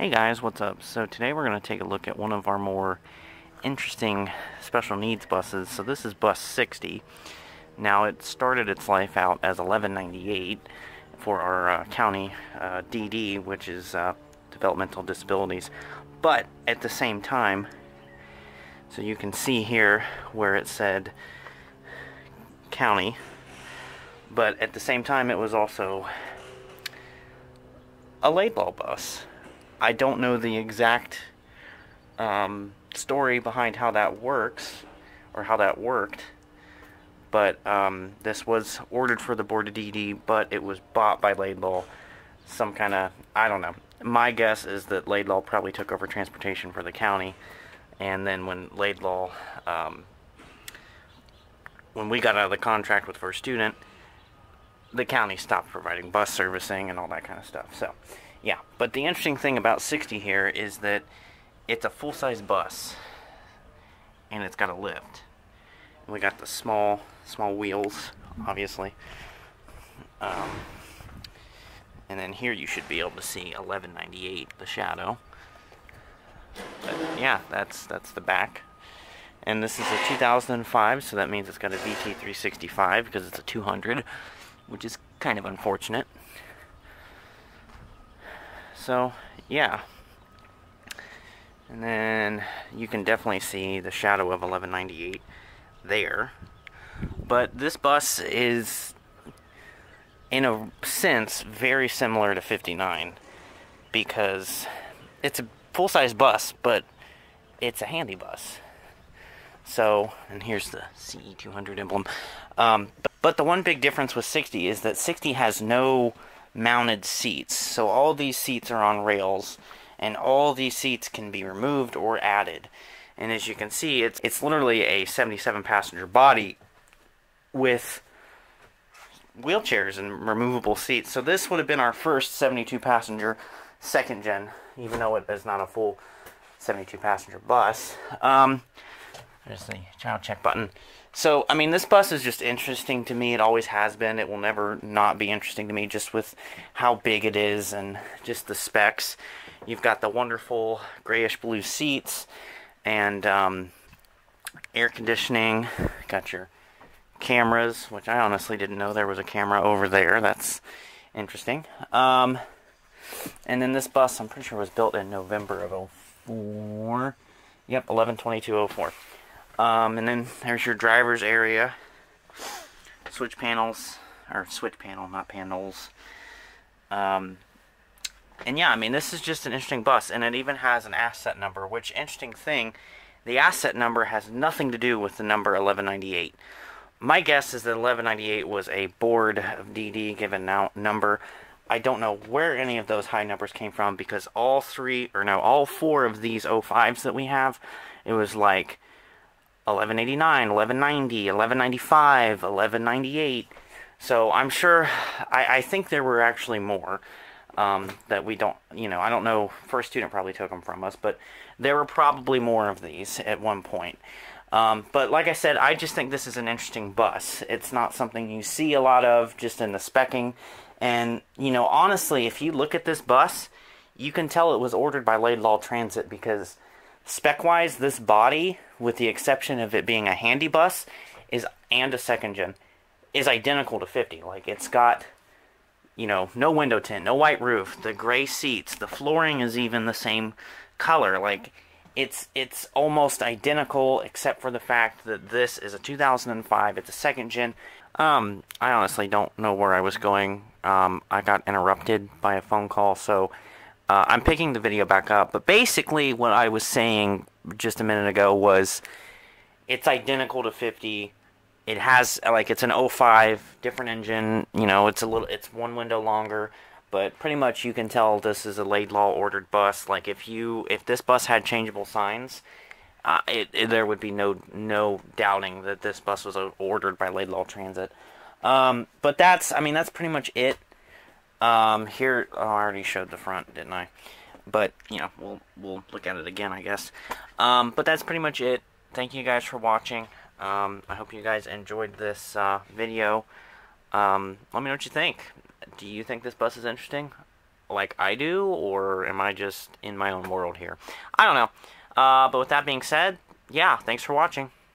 Hey guys, what's up? So today we're going to take a look at one of our more interesting special needs buses. So this is bus 60. Now it started its life out as 1198 for our uh, county uh, DD, which is uh, developmental disabilities. But at the same time, so you can see here where it said county, but at the same time it was also a Laidlaw bus. I don't know the exact um, story behind how that works or how that worked, but um, this was ordered for the board of DD, but it was bought by Laidlaw. Some kind of, I don't know. My guess is that Laidlaw probably took over transportation for the county, and then when Laidlaw, um, when we got out of the contract with First Student, the county stopped providing bus servicing and all that kind of stuff. So, yeah, but the interesting thing about 60 here is that it's a full-size bus and it's got a lift. And we got the small small wheels, obviously. Um, and then here you should be able to see 1198, the shadow. But yeah, that's that's the back. And this is a 2005, so that means it's got a VT365 because it's a 200, which is kind of unfortunate. So, yeah. And then you can definitely see the shadow of 1198 there. But this bus is, in a sense, very similar to 59 because it's a full size bus, but it's a handy bus. So, and here's the CE200 emblem. Um, but, but the one big difference with 60 is that 60 has no mounted seats. So all these seats are on rails and all these seats can be removed or added. And as you can see, it's it's literally a 77 passenger body with wheelchairs and removable seats. So this would have been our first 72 passenger second gen, even though it is not a full 72 passenger bus. Um, there's the child check button. So, I mean, this bus is just interesting to me. It always has been. It will never not be interesting to me just with how big it is and just the specs. You've got the wonderful grayish blue seats and um, air conditioning. Got your cameras, which I honestly didn't know there was a camera over there. That's interesting. Um, and then this bus, I'm pretty sure, was built in November of 04. Yep, 11 04. Um, and then there's your driver's area. Switch panels, or switch panel, not panels. Um, and yeah, I mean, this is just an interesting bus, and it even has an asset number, which, interesting thing, the asset number has nothing to do with the number 1198. My guess is that 1198 was a board of DD given now number. I don't know where any of those high numbers came from because all three, or no, all four of these 05s that we have, it was like 1189, 1190, 1195, 1198. So I'm sure, I, I think there were actually more um, that we don't, you know, I don't know, first student probably took them from us, but there were probably more of these at one point. Um, but like I said, I just think this is an interesting bus. It's not something you see a lot of just in the specking. And, you know, honestly, if you look at this bus, you can tell it was ordered by Laidlaw Transit because spec wise, this body, with the exception of it being a handy bus, is and a second gen, is identical to 50. Like it's got, you know, no window tint, no white roof, the gray seats, the flooring is even the same color. Like it's it's almost identical except for the fact that this is a 2005. It's a second gen. Um, I honestly don't know where I was going. Um, I got interrupted by a phone call, so uh, I'm picking the video back up, but basically what I was saying just a minute ago was it's identical to 50. It has like it's an 05 different engine, you know, it's a little it's one window longer, but pretty much you can tell this is a Laidlaw ordered bus. Like if you if this bus had changeable signs, uh, it, it, there would be no no doubting that this bus was ordered by Laidlaw Transit. Um, but that's I mean that's pretty much it um, here, oh, I already showed the front, didn't I? But, you know, we'll, we'll look at it again, I guess. Um, but that's pretty much it. Thank you guys for watching. Um, I hope you guys enjoyed this uh, video. Um, let me know what you think. Do you think this bus is interesting? like I do, or am I just in my own world here? I don't know. Uh, but with that being said, yeah, thanks for watching.